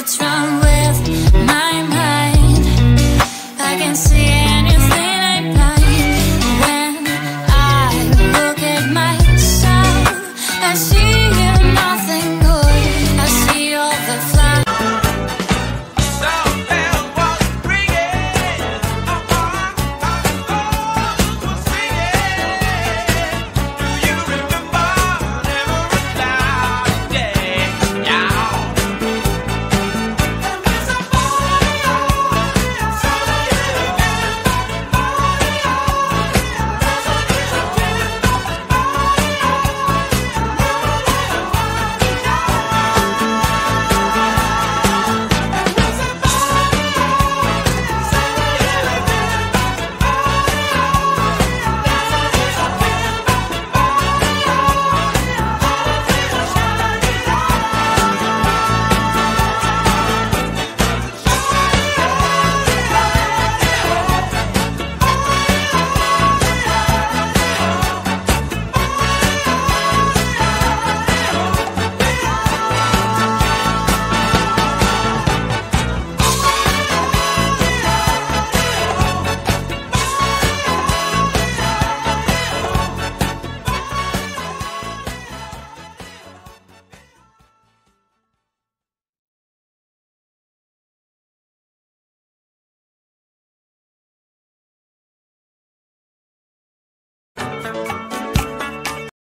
what's wrong with my mind? I can see it.